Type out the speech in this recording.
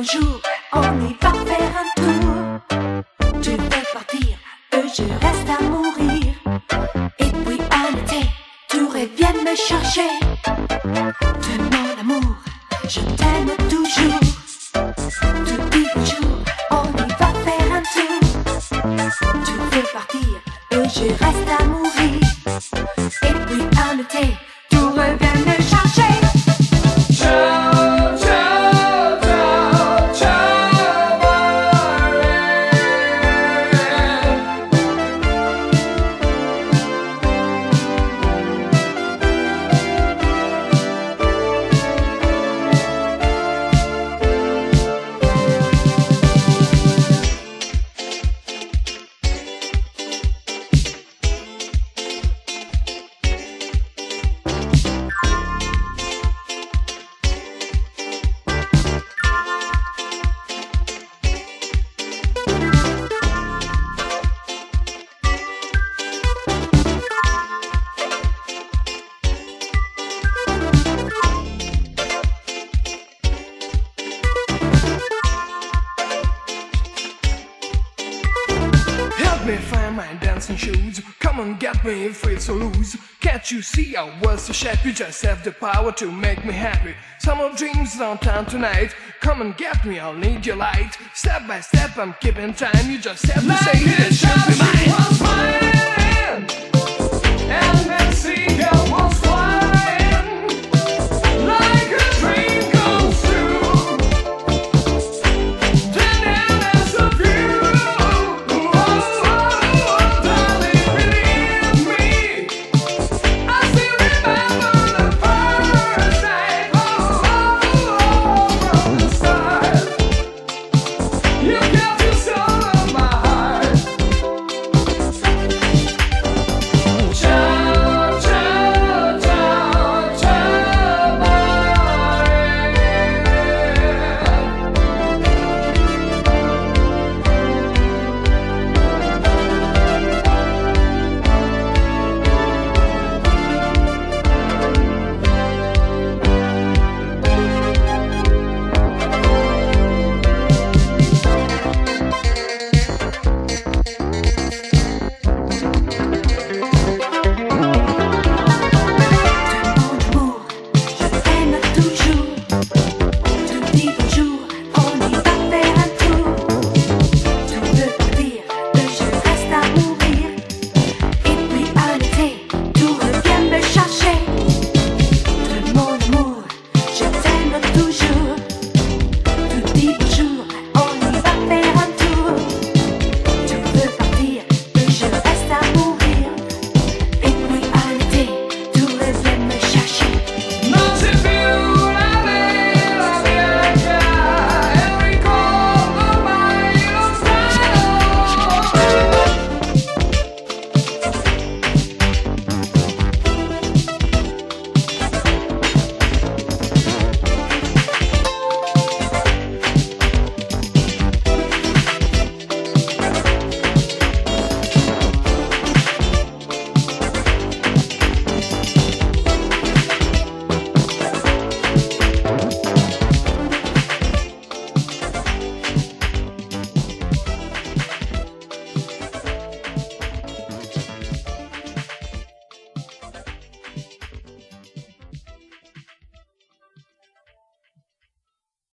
on y va faire un tour. Tu veux partir, eux je reste à mourir. Et puis en été, tu reviens me chercher. De mon amour, je t'aime toujours. Tu dis bonjour, on y va faire un tour. Tu veux partir, eux je reste à mourir. Et puis en été, me find my dancing shoes. Come on, get me if it's so loose. Can't you see I was so shabby? You just have the power to make me happy. Summer dreams downtown tonight. Come and get me, I'll need your light. Step by step, I'm keeping time. You just have to say that it should be mine.